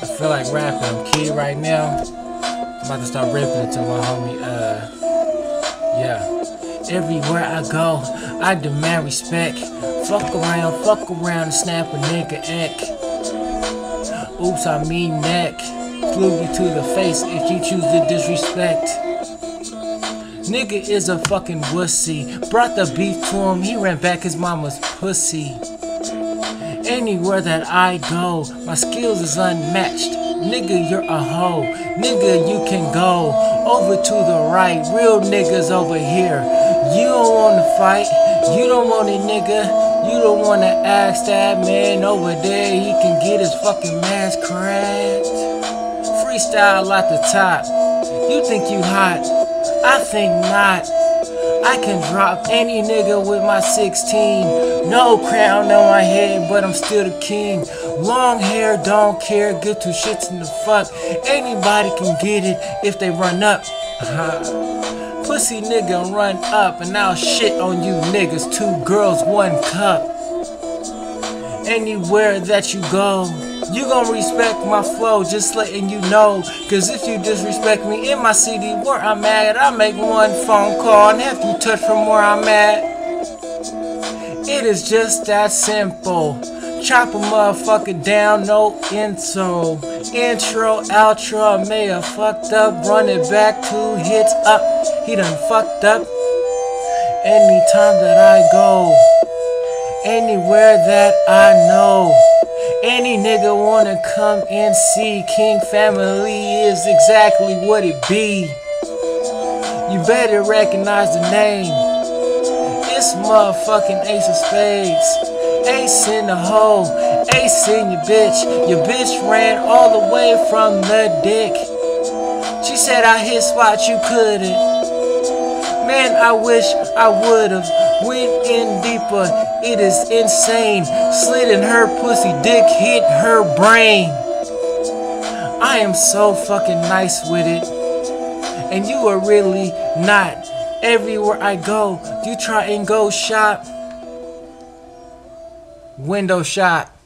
I feel like rapping. I'm kid right now. I'm about to start ripping it to my homie. Uh, yeah. Everywhere I go, I demand respect. Fuck around, fuck around and snap a nigga neck. Oops, I mean neck. Flew you to the face if you choose to disrespect. Nigga is a fucking wussy. Brought the beef to him, he ran back his mama's pussy. Anywhere that I go, my skills is unmatched. Nigga, you're a hoe. Nigga, you can go over to the right. Real niggas over here. You don't wanna fight. You don't want it, nigga. You don't wanna ask that man over there. He can get his fucking mask cracked. Freestyle at the top. You think you hot? I think not. I can drop any nigga with my 16. No crown on my head, but I'm still the king. Long hair, don't care, give two shits in the fuck. Anybody can get it if they run up. Uh-huh. Pussy nigga run up and I'll shit on you niggas. Two girls, one cup. Anywhere that you go. You gon' respect my flow, just letting you know. Cause if you disrespect me in my city where I'm at, I make one phone call and have you touch from where I'm at. It is just that simple. Chop a motherfucker down, no intro. Intro, outro, I may have fucked up. Run it back, two hits up. He done fucked up. Anytime that I go, anywhere that I know. Any nigga wanna come and see King Family is exactly what it be. You better recognize the name. It's motherfucking Ace of Spades. Ace in the hole, Ace in your bitch. Your bitch ran all the way from the dick. She said I hit spots you couldn't. Man, I wish I would've went in deeper. It is insane. Slit in her pussy, dick hit her brain. I am so fucking nice with it. And you are really not. Everywhere I go, you try and go shop. Window shop.